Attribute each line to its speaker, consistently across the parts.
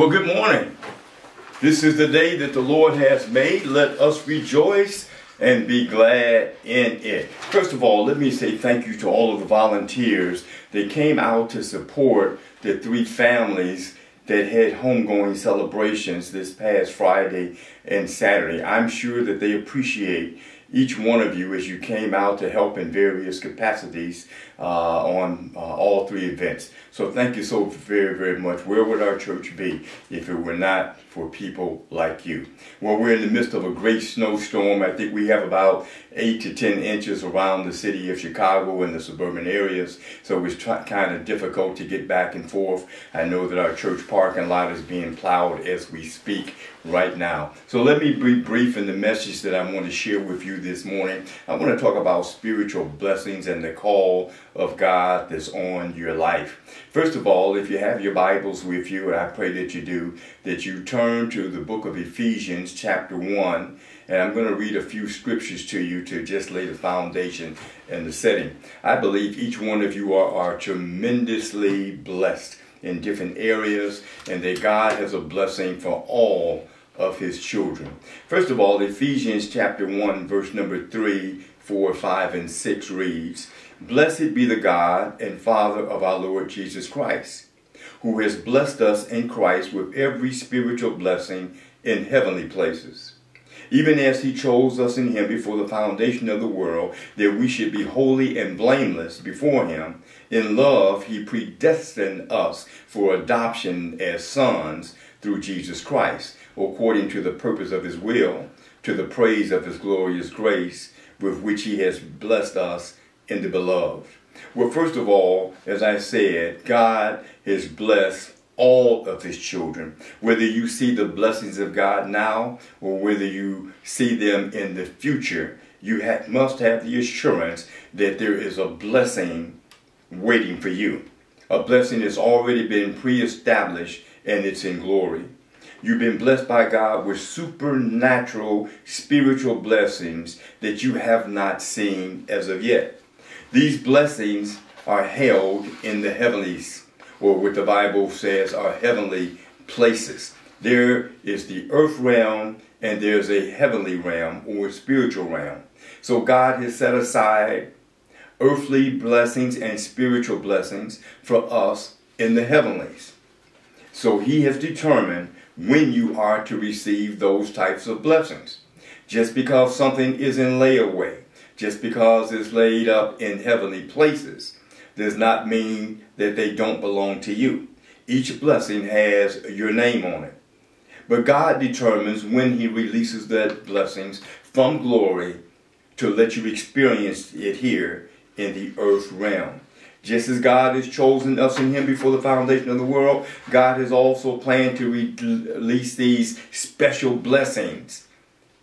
Speaker 1: Well, good morning. This is the day that the Lord has made. Let us rejoice and be glad in it. First of all, let me say thank you to all of the volunteers that came out to support the three families that had homegoing celebrations this past Friday and Saturday. I'm sure that they appreciate each one of you as you came out to help in various capacities uh, on uh, all three events. So thank you so very, very much. Where would our church be if it were not for people like you? Well, we're in the midst of a great snowstorm. I think we have about 8 to 10 inches around the city of Chicago and the suburban areas. So it's kind of difficult to get back and forth. I know that our church parking lot is being plowed as we speak right now. So let me be brief in the message that I want to share with you this morning. I want to talk about spiritual blessings and the call of God that's on your life. First of all, if you have your Bibles with you, and I pray that you do, that you turn to the book of Ephesians, chapter 1, and I'm going to read a few scriptures to you to just lay the foundation and the setting. I believe each one of you are, are tremendously blessed in different areas, and that God has a blessing for all of his children. First of all, Ephesians chapter 1, verse number 3, 4, 5, and 6 reads, Blessed be the God and Father of our Lord Jesus Christ, who has blessed us in Christ with every spiritual blessing in heavenly places even as he chose us in him before the foundation of the world, that we should be holy and blameless before him. In love, he predestined us for adoption as sons through Jesus Christ, according to the purpose of his will, to the praise of his glorious grace, with which he has blessed us in the beloved. Well, first of all, as I said, God has blessed all of his children. Whether you see the blessings of God now or whether you see them in the future, you ha must have the assurance that there is a blessing waiting for you. A blessing that's already been pre-established and it's in glory. You've been blessed by God with supernatural spiritual blessings that you have not seen as of yet. These blessings are held in the heavenlies or what the Bible says are heavenly places. There is the earth realm and there's a heavenly realm or spiritual realm. So God has set aside earthly blessings and spiritual blessings for us in the heavenlies. So he has determined when you are to receive those types of blessings. Just because something is in layaway, just because it's laid up in heavenly places, does not mean that they don't belong to you. Each blessing has your name on it. But God determines when he releases that blessings from glory to let you experience it here in the earth realm. Just as God has chosen us in him before the foundation of the world, God has also planned to release these special blessings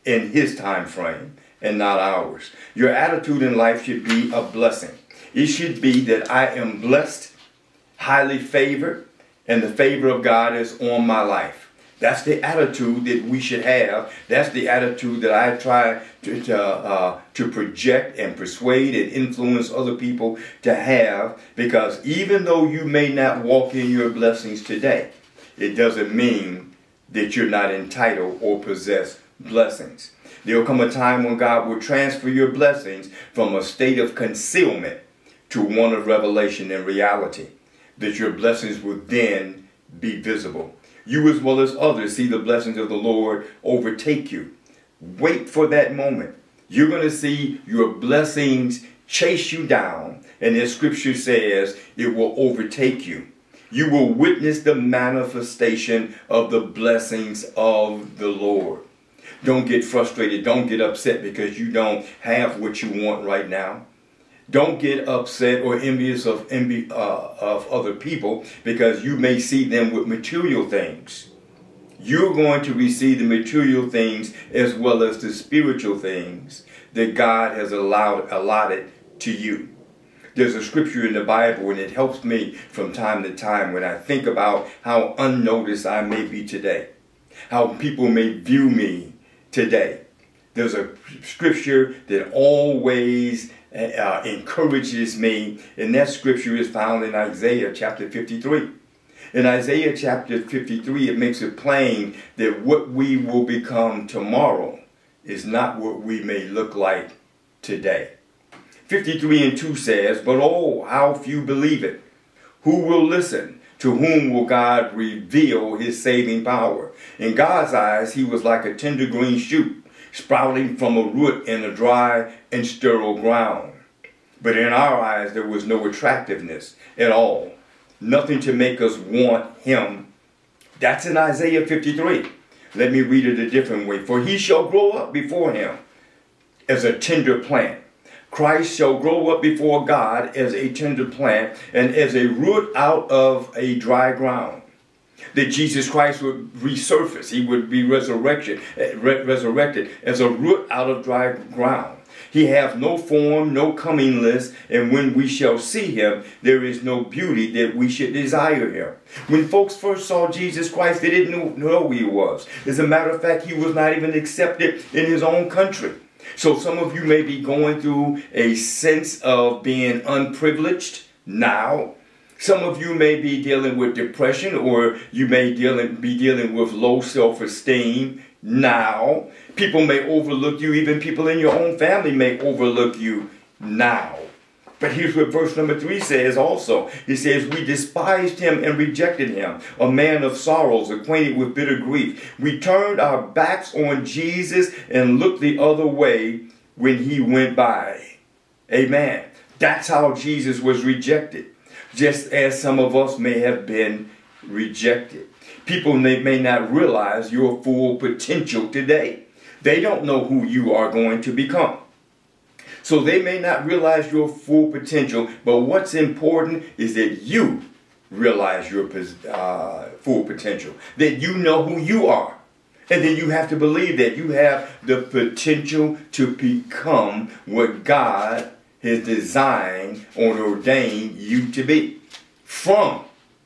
Speaker 1: in his time frame and not ours. Your attitude in life should be a blessing. It should be that I am blessed, highly favored, and the favor of God is on my life. That's the attitude that we should have. That's the attitude that I try to, to, uh, to project and persuade and influence other people to have because even though you may not walk in your blessings today, it doesn't mean that you're not entitled or possess blessings. There will come a time when God will transfer your blessings from a state of concealment to one of revelation and reality, that your blessings will then be visible. You as well as others see the blessings of the Lord overtake you. Wait for that moment. You're going to see your blessings chase you down. And as scripture says, it will overtake you. You will witness the manifestation of the blessings of the Lord. Don't get frustrated. Don't get upset because you don't have what you want right now. Don't get upset or envious of envy uh, of other people because you may see them with material things. You're going to receive the material things as well as the spiritual things that God has allowed allotted to you. There's a scripture in the Bible and it helps me from time to time when I think about how unnoticed I may be today, how people may view me today. There's a scripture that always uh, encourages me, and that scripture is found in Isaiah chapter 53. In Isaiah chapter 53, it makes it plain that what we will become tomorrow is not what we may look like today. 53 and 2 says, But oh, how few believe it. Who will listen? To whom will God reveal his saving power? In God's eyes, he was like a tender green shoot sprouting from a root in a dry and sterile ground. But in our eyes, there was no attractiveness at all. Nothing to make us want him. That's in Isaiah 53. Let me read it a different way. For he shall grow up before him as a tender plant. Christ shall grow up before God as a tender plant and as a root out of a dry ground. That Jesus Christ would resurface, he would be resurrected, eh, resurrected as a root out of dry ground. He hath no form, no comeliness, and when we shall see him, there is no beauty that we should desire him. When folks first saw Jesus Christ, they didn't know who he was. As a matter of fact, he was not even accepted in his own country. So some of you may be going through a sense of being unprivileged now. Some of you may be dealing with depression or you may dealing, be dealing with low self-esteem now. People may overlook you, even people in your own family may overlook you now. But here's what verse number three says also. He says, We despised him and rejected him, a man of sorrows, acquainted with bitter grief. We turned our backs on Jesus and looked the other way when he went by. Amen. That's how Jesus was rejected, just as some of us may have been rejected. People may, may not realize your full potential today. They don't know who you are going to become. So they may not realize your full potential, but what's important is that you realize your uh, full potential, that you know who you are. And then you have to believe that you have the potential to become what God has designed or ordained you to be from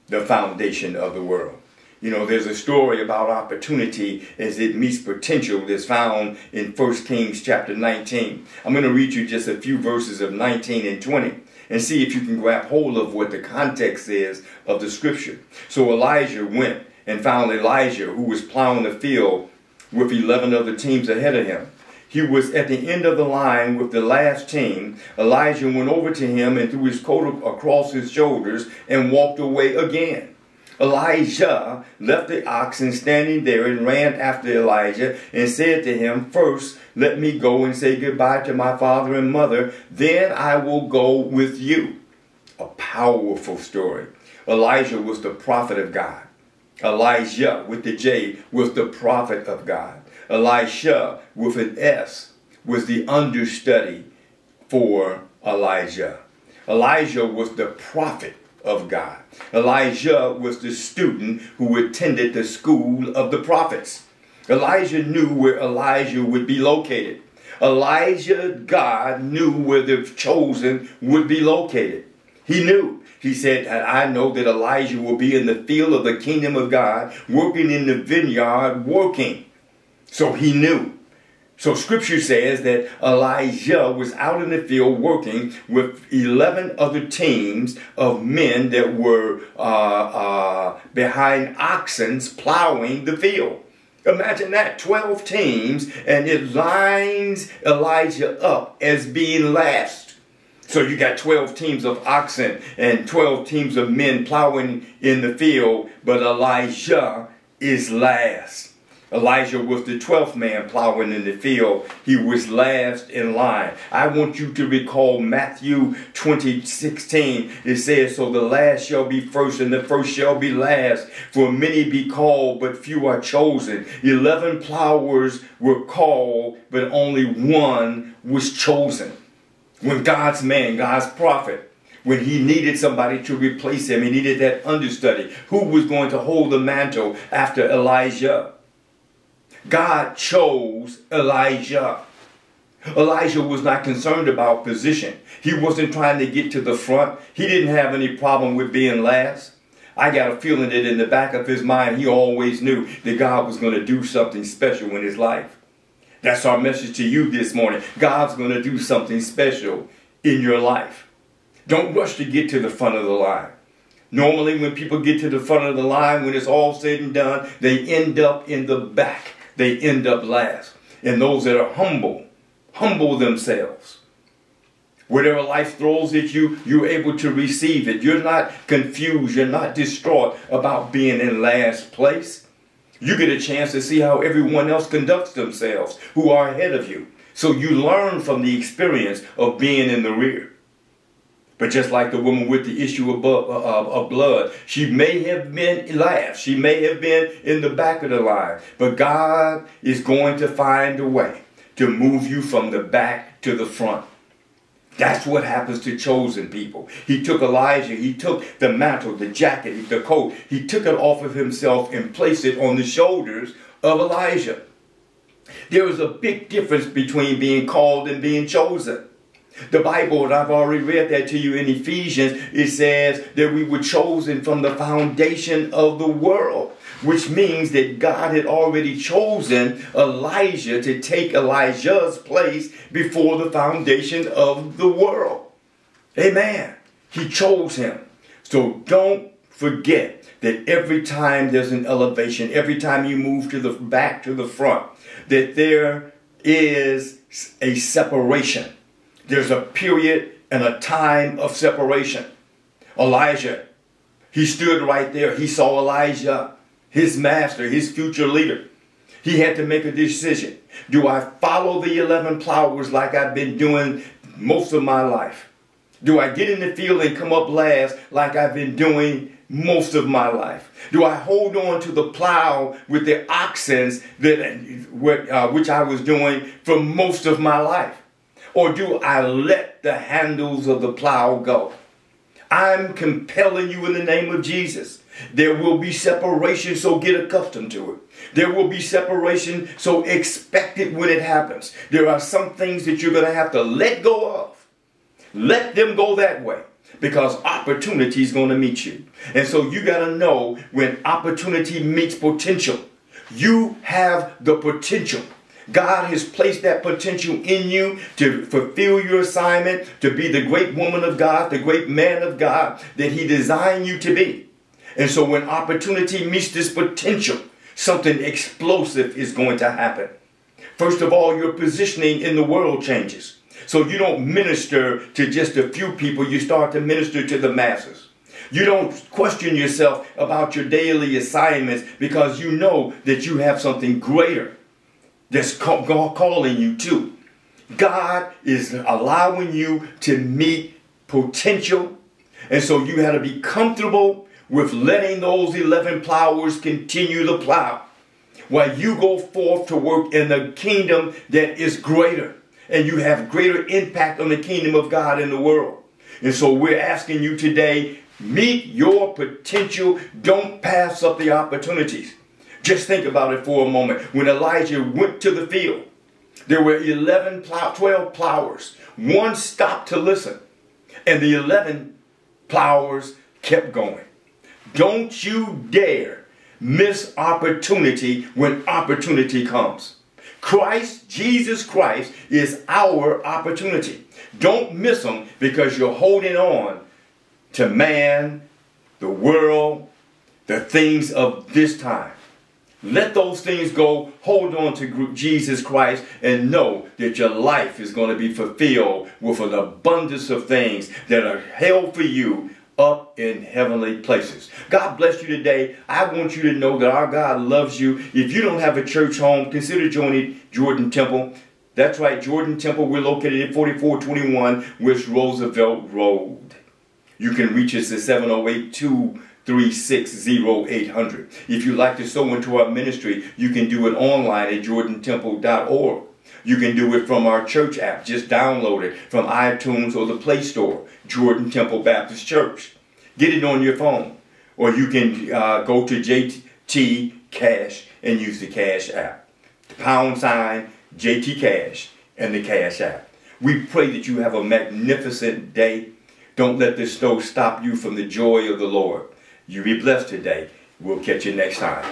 Speaker 1: the foundation of the world. You know, there's a story about opportunity as it meets potential that's found in 1 Kings chapter 19. I'm going to read you just a few verses of 19 and 20 and see if you can grab hold of what the context is of the scripture. So Elijah went and found Elisha who was plowing the field with 11 other teams ahead of him. He was at the end of the line with the last team. Elijah went over to him and threw his coat across his shoulders and walked away again. Elisha left the oxen standing there and ran after Elijah and said to him, First, let me go and say goodbye to my father and mother, then I will go with you. A powerful story. Elijah was the prophet of God. Elijah with the J was the prophet of God. Elisha with an S was the understudy for Elijah. Elijah was the prophet of God. Elisha was the student who attended the school of the prophets. Elijah knew where Elisha would be located. Elijah, God, knew where the chosen would be located. He knew. He said, I know that Elisha will be in the field of the kingdom of God, working in the vineyard, working. So he knew. So scripture says that Elisha was out in the field working with 11 other teams of men that were uh, uh, behind oxen plowing the field. Imagine that 12 teams, and it lines Elisha up as being last. So you got 12 teams of oxen and 12 teams of men plowing in the field, but Elisha is last. Elisha was the 12th man plowing in the field. He was last in line. I want you to recall Matthew 20, 16. It says, So the last shall be first and the first shall be last. For many be called, but few are chosen. Eleven plowers were called, but only one was chosen. When God's man, God's prophet, when he needed somebody to replace him, he needed that understudy. Who was going to hold the mantle after Elijah? God chose Elisha. Elisha was not concerned about position. He wasn't trying to get to the front. He didn't have any problem with being last. I got a feeling that in the back of his mind, he always knew that God was going to do something special in his life. That's our message to you this morning. God's going to do something special in your life. Don't rush to get to the front of the line. Normally, when people get to the front of the line, when it's all said and done, they end up in the back. They end up last. And those that are humble, humble themselves. Whatever life throws at you, you're able to receive it. You're not confused. You're not distraught about being in last place. You get a chance to see how everyone else conducts themselves who are ahead of you. So you learn from the experience of being in the rear. But just like the woman with the issue of, uh, of, blood, she may have been last. She may have been in the back of the line. But God is going to find a way to move you from the back to the front. That's what happens to chosen people. He took Elijah, he took the mantle, the jacket, the coat, he took it off of himself and placed it on the shoulders of Elisha. There is a big difference between being called and being chosen. The Bible, and I've already read that to you in Ephesians, it says that we were chosen from the foundation of the world, which means that God had already chosen Elisha to take Elijah's place before the foundation of the world. Amen. He chose him. So don't forget that every time there's an elevation, every time you move to the back to the front, that there is a separation there's a period and a time of separation. Elisha, he stood right there. He saw Elijah, his master, his future leader. He had to make a decision. Do I follow the 11 plowers like I've been doing most of my life? Do I get in the field and come up last like I've been doing most of my life? Do I hold on to the plow with the oxen that, uh, which I was doing for most of my life? Or do I let the handles of the plow go? I'm compelling you in the name of Jesus. There will be separation, so get accustomed to it. There will be separation, so expect it when it happens. There are some things that you're going to have to let go of. Let them go that way because opportunity is going to meet you. And so you got to know when opportunity meets potential, you have the potential God has placed that potential in you to fulfill your assignment, to be the great woman of God, the great man of God that He designed you to be. And so when opportunity meets this potential, something explosive is going to happen. First of all, your positioning in the world changes. So you don't minister to just a few people, you start to minister to the masses. You don't question yourself about your daily assignments because you know that you have something greater that's God calling you to. God is allowing you to meet potential. And so you have to be comfortable with letting those 11 plowers continue to plow while you go forth to work in the kingdom that is greater. And you have greater impact on the kingdom of God in the world. And so we're asking you today, meet your potential. Don't pass up the opportunities. Just think about it for a moment. When Elijah went to the field, there were 11 plow, 12 plowers. One stopped to listen, and the 11 plowers kept going. Don't you dare miss opportunity when opportunity comes. Christ, Jesus Christ, is our opportunity. Don't miss them because you're holding on to man, the world, the things of this time. Let those things go. Hold on to Jesus Christ and know that your life is going to be fulfilled with an abundance of things that are held for you up in heavenly places. God bless you today. I want you to know that our God loves you. If you don't have a church home, consider joining Jordan Temple. That's right, Jordan Temple. We're located at 4421 West Roosevelt Road. You can reach us at 708 360-800. If you'd like to sow into our ministry, you can do it online at jordantemple.org. You can do it from our church app. Just download it from iTunes or the Play Store, Jordan Temple Baptist Church. Get it on your phone. Or you can uh, go to JT Cash and use the Cash app. The pound sign, JT Cash, and the Cash app. We pray that you have a magnificent day. Don't let this snow stop you from the joy of the Lord. You be blessed today. We'll catch you next time.